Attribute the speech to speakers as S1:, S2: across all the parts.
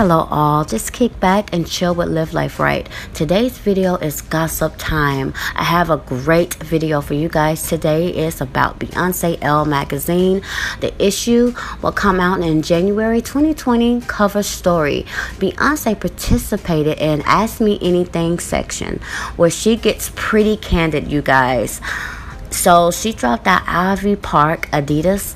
S1: Hello all, just kick back and chill with Live Life Right. Today's video is gossip time. I have a great video for you guys today. It's about Beyonce Elle magazine. The issue will come out in January 2020 cover story. Beyonce participated in Ask Me Anything section where she gets pretty candid, you guys. So she dropped that Ivy Park Adidas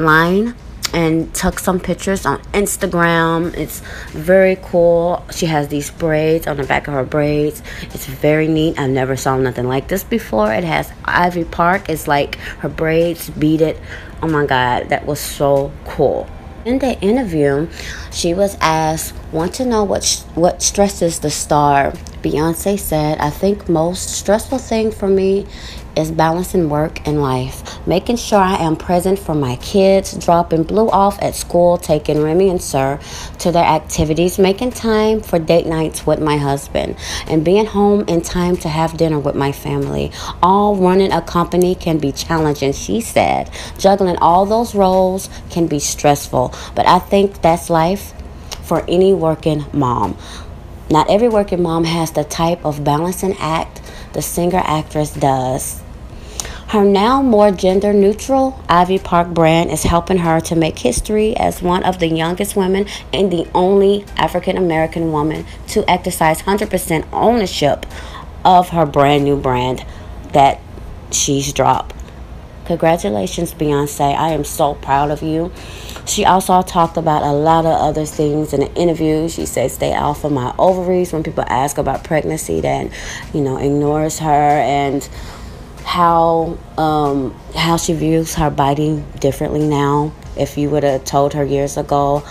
S1: line and took some pictures on Instagram. It's very cool. She has these braids on the back of her braids. It's very neat. I've never saw nothing like this before. It has Ivy Park. It's like her braids beaded. Oh my god, that was so cool. In the interview, she was asked, "Want to know what what stresses the star?" Beyonce said, "I think most stressful thing for me is balancing work and life, making sure I am present for my kids, dropping Blue off at school, taking Rumi and Sir to their activities, making time for date nights with my husband, and being home in time to have dinner with my family. All running a company can be challenging, she said. Juggling all those roles can be stressful, but I think that's life for any working mom. Not every working mom has the type of balancing act the singer actress does. Her now more gender neutral Ivy Park brand is helping her to make history as one of the youngest women and the only African American woman to exercise 100% ownership of her brand new brand that she's dropped. Congratulations, Beyonce. I am so proud of you. She also talked about a lot of other things in the interview. She said, stay off of my ovaries when people ask about pregnancy, then, you know, ignores her and how um, how she views her body differently now. If you would have told her years ago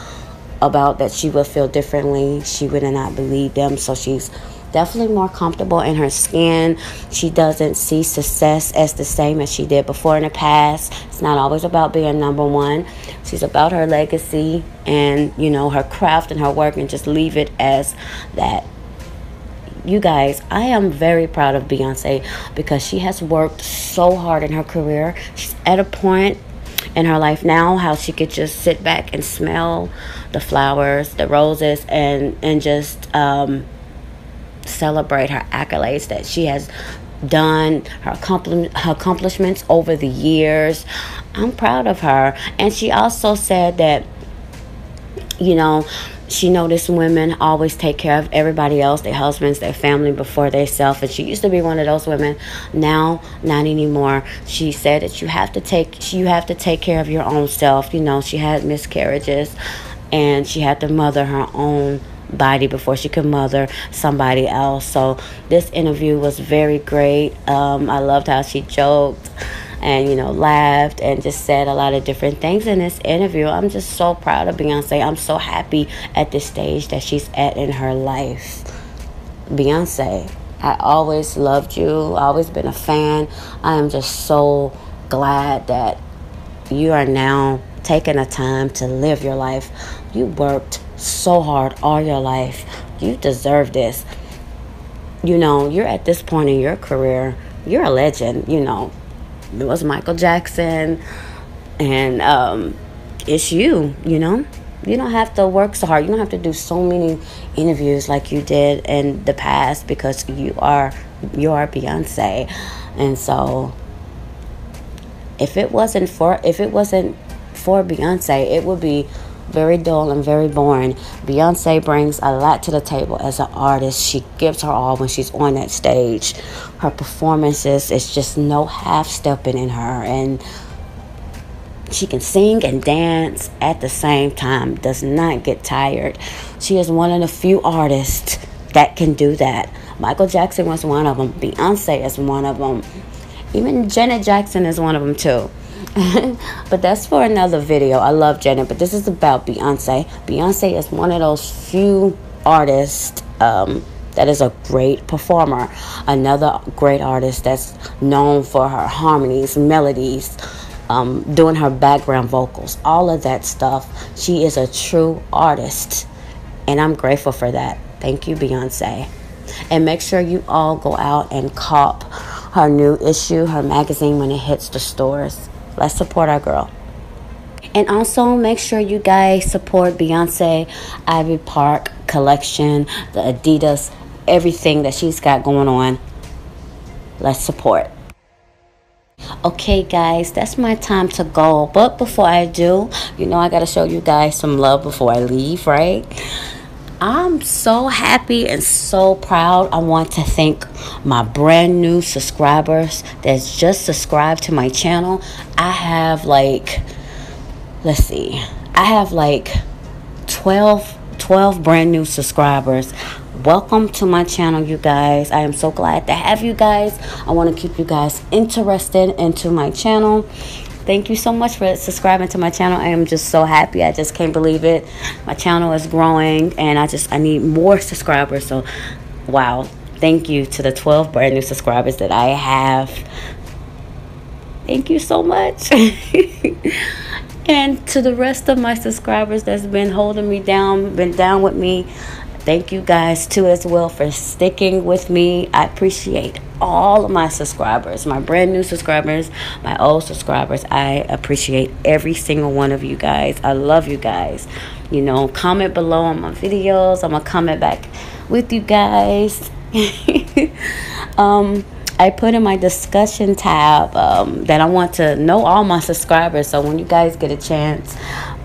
S1: about that she would feel differently, she would have not believed them. So she's definitely more comfortable in her skin. She doesn't see success as the same as she did before in the past. It's not always about being number one. She's about her legacy and, you know, her craft and her work and just leave it as that you guys, I am very proud of Beyonce because she has worked so hard in her career. She's at a point in her life now how she could just sit back and smell the flowers, the roses, and and just um, celebrate her accolades that she has done, her, accompli- her accomplishments over the years. I'm proud of her. And she also said that, you know, she noticed women always take care of everybody else, their husbands, their family before they self. And she used to be one of those women. Now, not anymore. She said that you have to take you have to take care of your own self. You know, she had miscarriages, and she had to mother her own body before she could mother somebody else. So this interview was very great. Um, I loved how she joked and you know laughed and just said a lot of different things in this interview. I'm just so proud of Beyonce. I'm so happy at this stage that she's at in her life. Beyonce, I always loved you. Always been a fan. I am just so glad that you are now taking the time to live your life. You worked so hard all your life. You deserve this. You know, you're at this point in your career, you're a legend, you know it was Michael Jackson, and um, it's you. You know, you don't have to work so hard. You don't have to do so many interviews like you did in the past because you are you are Beyonce, and so if it wasn't for if it wasn't for Beyonce, it would be very dull and very boring. Beyonce brings a lot to the table as an artist. She gives her all when she's on that stage. Her performances, it's just no half stepping in her. And she can sing and dance at the same time, does not get tired. She is one of the few artists that can do that. Michael Jackson was one of them, Beyonce is one of them. Even Janet Jackson is one of them, too. but that's for another video. I love Janet, but this is about Beyonce. Beyonce is one of those few artists um, that is a great performer. Another great artist that's known for her harmonies, melodies, um, doing her background vocals, all of that stuff. She is a true artist, and I'm grateful for that. Thank you, Beyonce. And make sure you all go out and cop her new issue, her magazine, when it hits the stores. Let's support our girl. And also make sure you guys support Beyonce Ivy Park collection, the Adidas, everything that she's got going on. Let's support. Okay, guys, that's my time to go. But before I do, you know, I got to show you guys some love before I leave, right? I'm so happy and so proud. I want to thank my brand new subscribers that's just subscribed to my channel. I have like, let's see, I have like 12, 12 brand new subscribers. Welcome to my channel, you guys. I am so glad to have you guys. I want to keep you guys interested into my channel thank you so much for subscribing to my channel. I am just so happy. I just can't believe it. My channel is growing and i just i need more subscribers. So wow. Thank you to the 12 brand new subscribers that i have. Thank you so much. And to the rest of my subscribers that's been holding me down been down with me Thank you guys too as well for sticking with me. I appreciate all of my subscribers, my brand new subscribers, my old subscribers. I appreciate every single one of you guys. I love you guys. You know, comment below on my videos. I'm going to comment back with you guys. um, I put in my discussion tab um, that I want to know all my subscribers. So when you guys get a chance,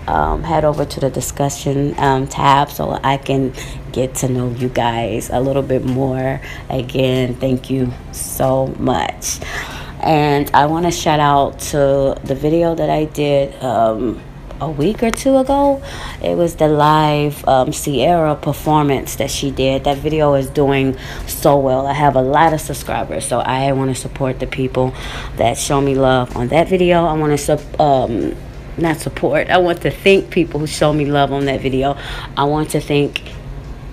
S1: um, head over to the discussion um, tab so I can get to know you guys a little bit more. Again, thank you so much. And I want to shout out to the video that I did um, a week or two ago. It was the live um, Ciara performance that she did. That video is doing so well. I have a lot of subscribers, so I want to support the people that show me love on that video. I want to um, not support. I want to thank people who show me love on that video. I want to thank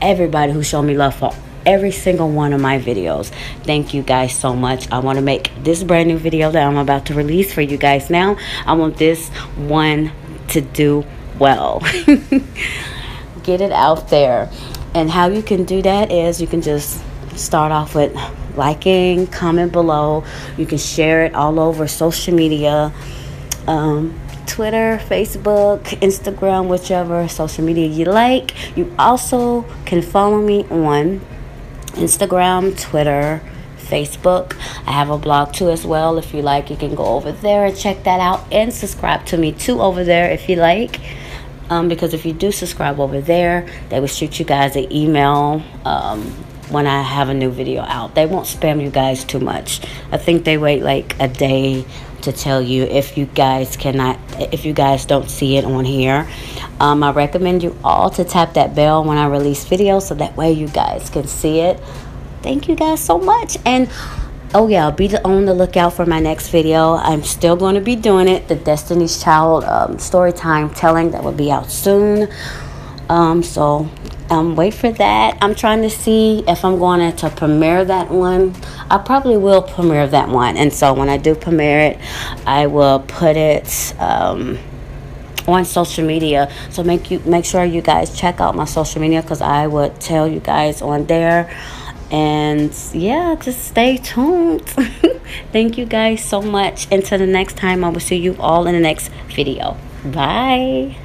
S1: everybody who showed me love for every single one of my videos. Thank you guys so much. I want to make this brand new video that I'm about to release for you guys now. I want this one to do well. Get it out there. And how you can do that is you can just start off with liking, comment below. You can share it all over social media. Um, Twitter, Facebook, Instagram, whichever social media you like. You also can follow me on Instagram, Twitter, Facebook. I have a blog too as well. If you like, you can go over there and check that out and subscribe to me too over there if you like. Um, because if you do subscribe over there, they will shoot you guys an email um, when I have a new video out. They won't spam you guys too much. I think they wait like a day to tell you if you guys cannot if you guys don't see it on here. Um, i recommend you all to tap that bell when i release videos so that way you guys can see it. Thank you guys so much. And oh yeah be on the lookout for my next video. I'm still going to be doing it the destiny's child um, story time telling that will be out soon. Um, so um, wait for that. I'm trying to see if I'm going to, premiere that one. I probably will premiere that one. And so when I do premiere it, I will put it um, on social media. So make you make sure you guys check out my social media because I would tell you guys on there. And yeah, just stay tuned. Thank you guys so much. Until the next time, I will see you all in the next video. Bye.